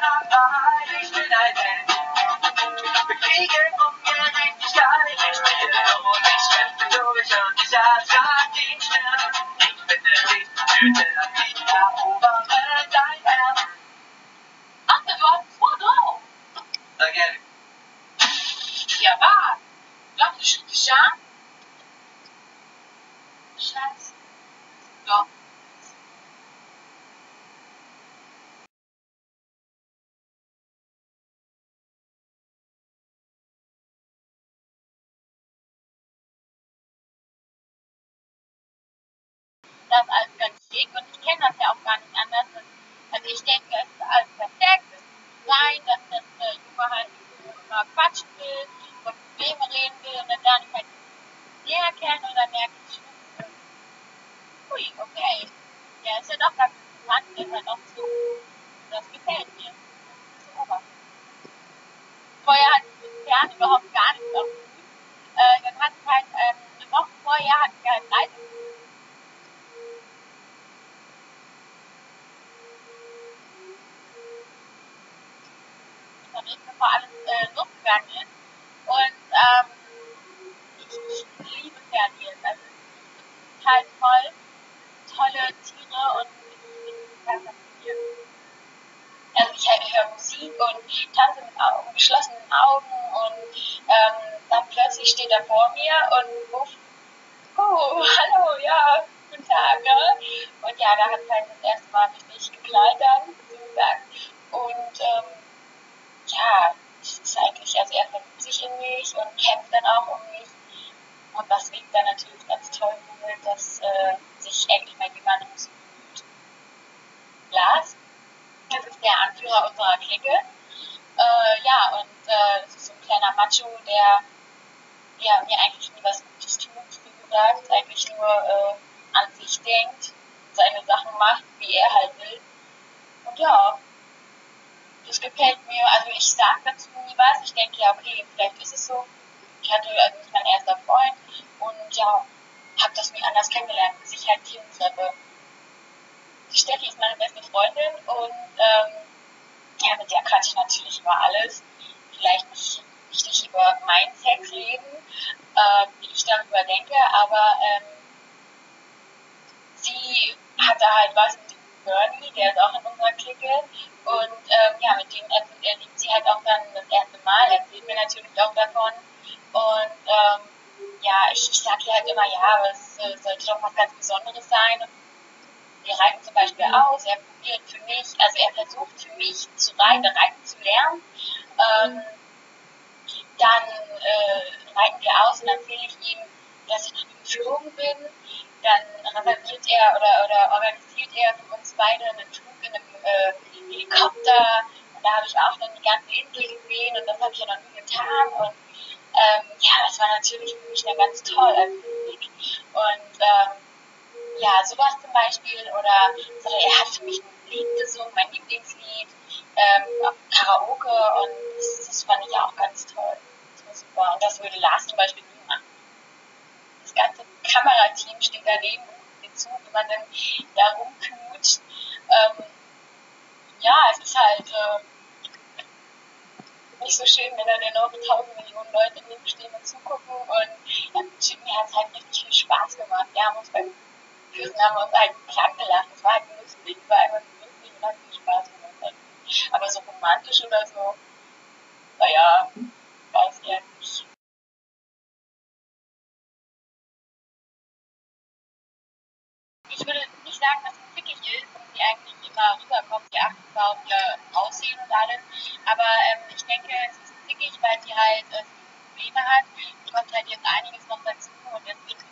Ich bin ein Held. Wir fliegen das alles ganz schick und ich kenne das ja auch gar nicht anders. Also ich denke, es ist alles perfekt, es muss sein, dass das äh, Junge halt immer quatschen will, über Probleme reden will und dann lerne ich halt näher kennen und dann merke ich, hui, okay, der ist ja doch ganz interessant, der ist halt auch so, das gefällt mir. So, aber. Vorher hatte ich mit Fern überhaupt bevor alles äh, ist. Und ähm, ich, ich liebe Pferde. Also es ist total toll, tolle Tiere und ich bin total fasziniert. Also ich höre Musik und tanze mit Augen, geschlossenen Augen und ähm, dann plötzlich steht er vor mir und ruft, oh, hallo, ja, guten Tag, ne? Und ja, da hat es halt das erste Mal richtig so gesagt. Und ähm, ja, es ist eigentlich, also er verliebt sich in mich und kämpft dann auch um mich. Und was mich dann natürlich ganz toll dass äh, sich endlich mal jemand um sie bemüht. Lars, das ist der Anführer unserer Clique. Äh, ja, und äh, das ist so ein kleiner Macho, der ja, mir eigentlich nie was Gutes tut, wie gesagt, eigentlich nur äh, an sich denkt, seine Sachen macht, wie er halt will. Das gefällt mir. Also ich sage dazu nie was. Ich denke, ja, okay, vielleicht ist es so. Ich hatte also mein erster Freund und ja, habe das nie anders kennengelernt, bis ich halt Tim treffe. Die Steffi ist meine beste Freundin und ähm, ja, mit der quatsche ich natürlich über alles. Vielleicht nicht richtig über mein Sexleben, äh, wie ich darüber denke, aber ähm, sie hat da halt was mit Bernie, der ist auch in unserer Clique. Und ähm, ja, mit dem erlebt sie halt auch dann das erste Mal, erzählt mir natürlich auch davon. Und ähm, ja, ich, ich sage ihr halt immer, ja, es äh, sollte doch was ganz Besonderes sein. Wir reiten zum Beispiel aus, er probiert für mich, also er versucht für mich zu reiten, reiten zu lernen. Ähm, dann äh, reiten wir aus und dann erzähle ich ihm, dass ich geflogen bin dann reserviert er oder, oder organisiert er für uns beide einen Flug in einem äh, Helikopter. Und da habe ich auch dann die ganze Insel gesehen und das habe ich ja noch nie getan. Und ähm, ja, das war natürlich für mich dann ganz toll als Musik. Und ähm, ja, sowas zum Beispiel. Oder so, er hat für mich ein Lied gesungen, mein Lieblingslied, ähm, Karaoke. Und das, das fand ich auch ganz toll. Das war super. Und das würde Lars zum Beispiel nie machen. Das ganze Kamerateam steht daneben und guckt mir zu, wie man dann da rumknutscht. Ähm, ja, es ist halt äh, nicht so schön, wenn da dann noch tausend Millionen Leute neben stehen und zugucken. Und ja, mir hat es halt richtig viel Spaß gemacht. Wir haben uns beim Küssen haben wir uns halt krank gelacht. Es war halt lustig, es war einfach lustig und hat viel Spaß gemacht. Aber so romantisch oder so, naja, sagen, sie zickig ist und sie eigentlich immer rüberkommt. Sie achtet zwar auf ihr Aussehen und alles, aber ähm, ich denke, sie ist zickig, weil sie halt äh, Probleme hat. Kommt halt jetzt einiges noch dazu und jetzt wird